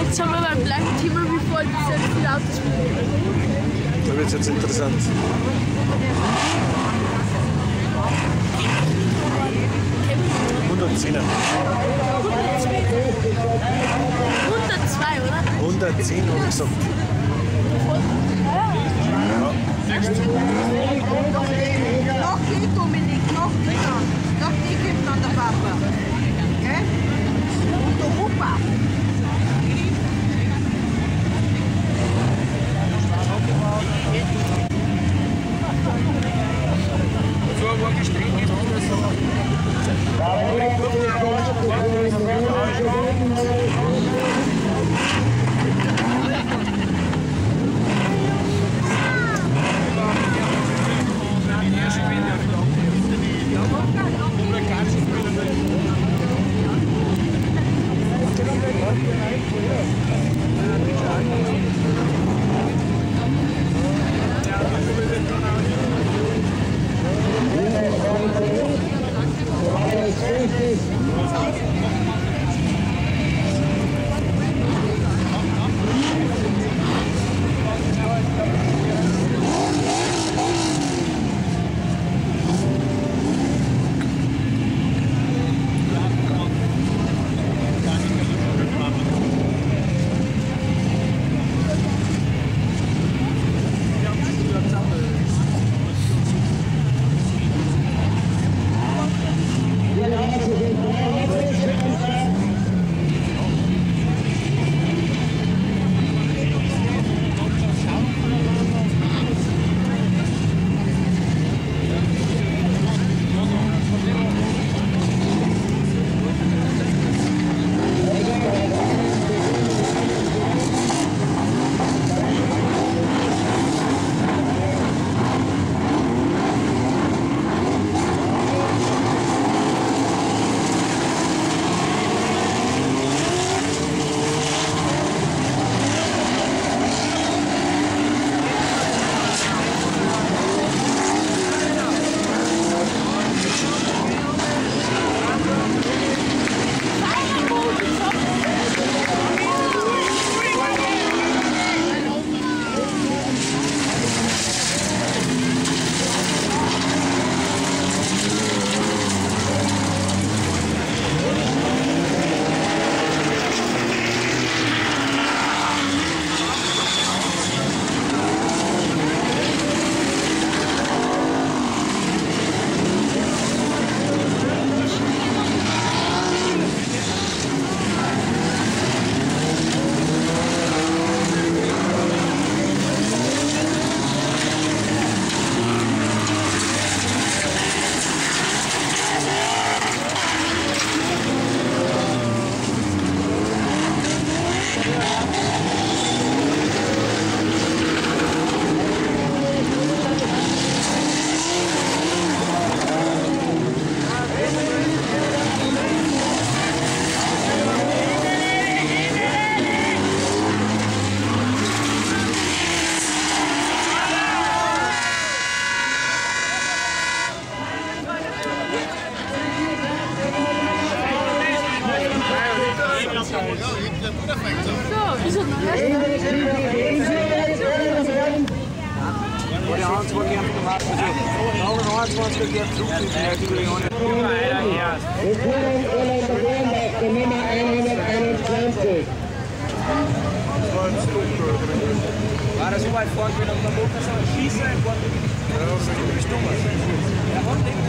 Jetzt haben wir beim gleichen Thema wie selbst die Autos Da wird es jetzt interessant. Hundertzehner. 102, oder? 110 habe ich gesagt. Nog niet, Dominique, nog niet aan. Nog niet geven dan de papa. Oké? de opa. What Hans will give to Hans to do. All that Hans wants to give to him there to the owner. Recording all of the game of the number 120. Para só vai fora que não tá bom, tá só X é quando eu sei que estou mais. Agora tem que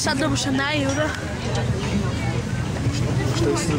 Садрам Шана Юра. Что я с ним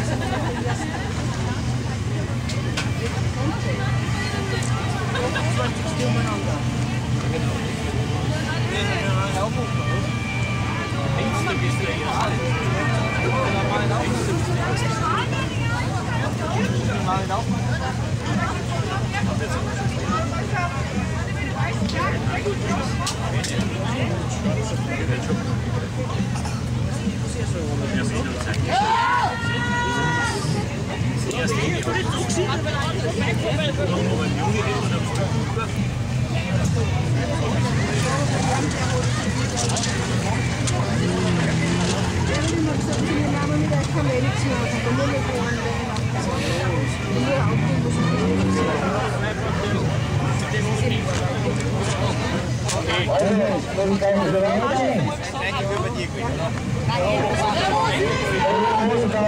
Thank you.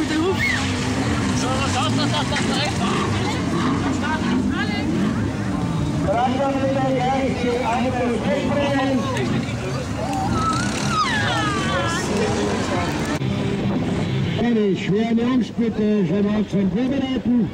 Es gesehen mit dem Hub? Brandon wieder gleich die eine schwere Jungs bitte schon mal zum Vorbereiten.